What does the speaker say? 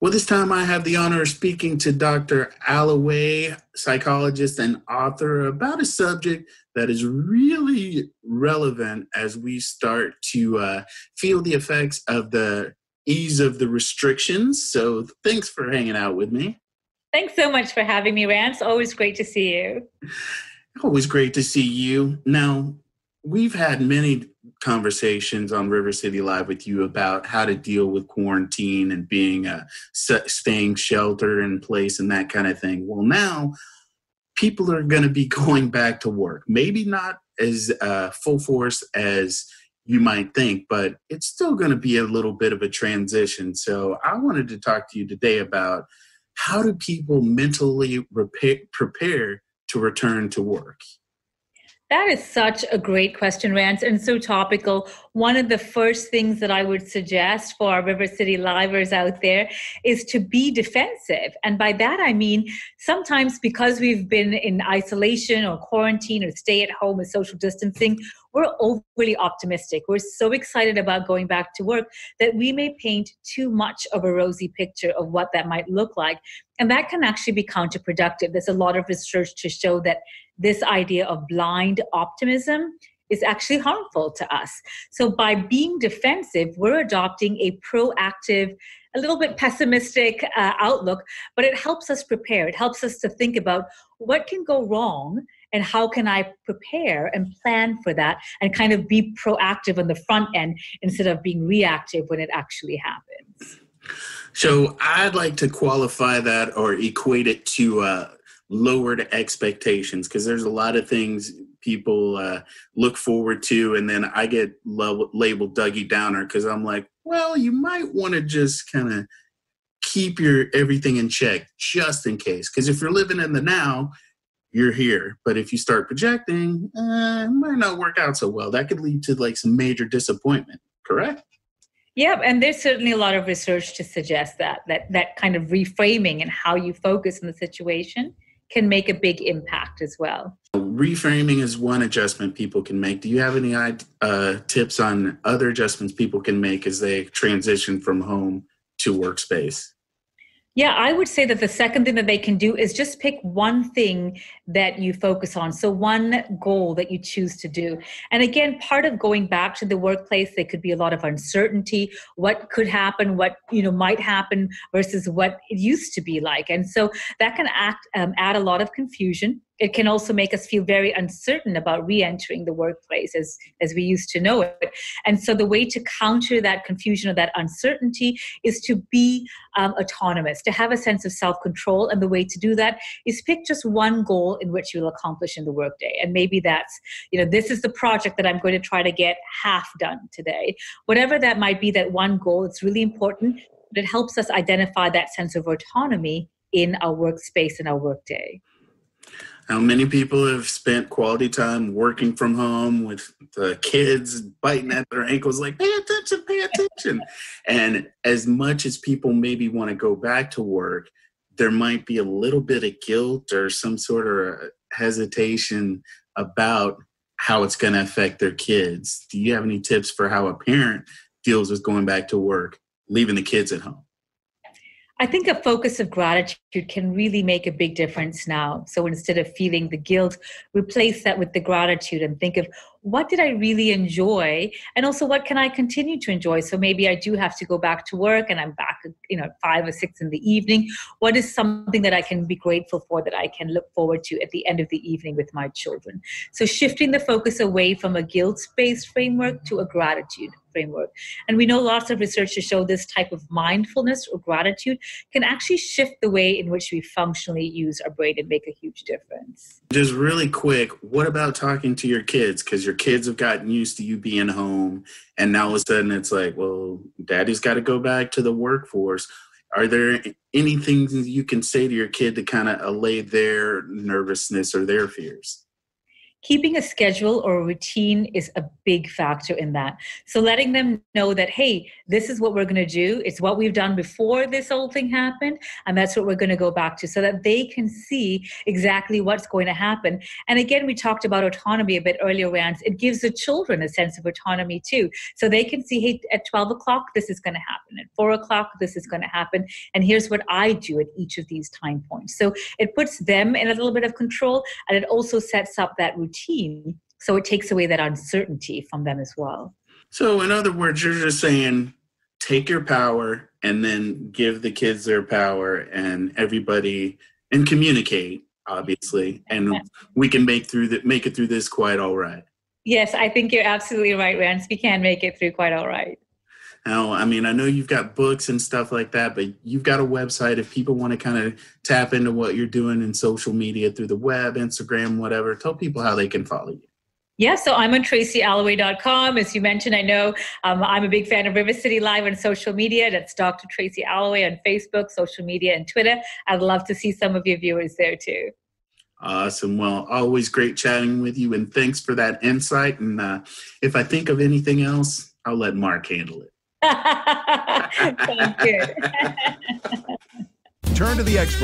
Well, this time I have the honor of speaking to Dr. Alloway, psychologist and author, about a subject that is really relevant as we start to uh, feel the effects of the ease of the restrictions. So, thanks for hanging out with me. Thanks so much for having me, Rance. Always great to see you. Always great to see you. Now, we've had many conversations on River City Live with you about how to deal with quarantine and being a staying shelter in place and that kind of thing. Well, now people are going to be going back to work. Maybe not as uh, full force as you might think, but it's still going to be a little bit of a transition. So I wanted to talk to you today about how do people mentally prepare to return to work? That is such a great question, Rance, and so topical. One of the first things that I would suggest for our River City livers out there is to be defensive. And by that, I mean sometimes because we've been in isolation or quarantine or stay at home with social distancing, we're overly optimistic. We're so excited about going back to work that we may paint too much of a rosy picture of what that might look like. And that can actually be counterproductive. There's a lot of research to show that this idea of blind optimism is actually harmful to us. So by being defensive, we're adopting a proactive, a little bit pessimistic uh, outlook, but it helps us prepare. It helps us to think about what can go wrong and how can I prepare and plan for that and kind of be proactive on the front end instead of being reactive when it actually happens. So I'd like to qualify that or equate it to uh, lowered expectations because there's a lot of things people uh, look forward to, and then I get lo- labeled Dougie Downer because I'm like, well, you might want to just kind of keep your everything in check just in case. Because if you're living in the now, you're here. But if you start projecting, uh, it might not work out so well. That could lead to like some major disappointment. Correct? Yeah, and there's certainly a lot of research to suggest that that that kind of reframing and how you focus on the situation can make a big impact as well. Reframing is one adjustment people can make. Do you have any uh, tips on other adjustments people can make as they transition from home to workspace? Yeah, I would say that the second thing that they can do is just pick one thing that you focus on. So, one goal that you choose to do. And again, part of going back to the workplace, there could be a lot of uncertainty. What could happen, what you know might happen versus what it used to be like. And so that can act, um, add a lot of confusion it can also make us feel very uncertain about re-entering the workplace as, as we used to know it. And so the way to counter that confusion or that uncertainty is to be um, autonomous to have a sense of self-control. And the way to do that is pick just one goal in which you'll accomplish in the workday. And maybe that's you know this is the project that i'm going to try to get half done today. Whatever that might be that one goal it's really important but it helps us identify that sense of autonomy in our workspace and our workday how many people have spent quality time working from home with the kids biting at their ankles like pay attention pay attention. And as much as people maybe want to go back to work there might be a little bit of guilt or some sort of hesitation about how it's going to affect their kids. Do you have any tips for how a parent deals with going back to work leaving the kids at home I think a focus of gratitude can really make a big difference now. So instead of feeling the guilt, replace that with the gratitude and think of what did I really enjoy? And also what can I continue to enjoy? So maybe I do have to go back to work and I'm back, you know, five or six in the evening. What is something that I can be grateful for that I can look forward to at the end of the evening with my children? So shifting the focus away from a guilt-based framework to a gratitude framework. And we know lots of research to show this type of mindfulness or gratitude can actually shift the way in which we functionally use our brain and make a huge difference. Just really quick, what about talking to your kids? Because your kids have gotten used to you being home, and now all of a sudden it's like, well, daddy's got to go back to the workforce. Are there any things you can say to your kid to kind of allay their nervousness or their fears? Keeping a schedule or a routine is a big factor in that. So letting them know that, hey, this is what we're going to do. It's what we've done before this whole thing happened. And that's what we're going to go back to so that they can see exactly what's going to happen. And again, we talked about autonomy a bit earlier, Rance. It gives the children a sense of autonomy too. So they can see, hey, at 12 o'clock, this is going to happen. At four o'clock, this is going to happen. And here's what I do at each of these time points. So it puts them in a little bit of control and it also sets up that routine. So it takes away that uncertainty from them as well. So in other words you're just saying take your power and then give the kids their power and everybody and communicate obviously and we can make through that make it through this quite all right. Yes i think you're absolutely right rance we can make it through quite all right now, I mean, I know you've got books and stuff like that, but you've got a website. If people want to kind of tap into what you're doing in social media through the web, Instagram, whatever, tell people how they can follow you. Yeah, so I'm on tracyalloway.com. As you mentioned, I know um, I'm a big fan of River City Live on social media. That's Dr. Tracy Alloway on Facebook, social media, and Twitter. I'd love to see some of your viewers there too. Awesome. Well, always great chatting with you, and thanks for that insight. And uh, if I think of anything else, I'll let Mark handle it. Sounds good. Turn to the expert.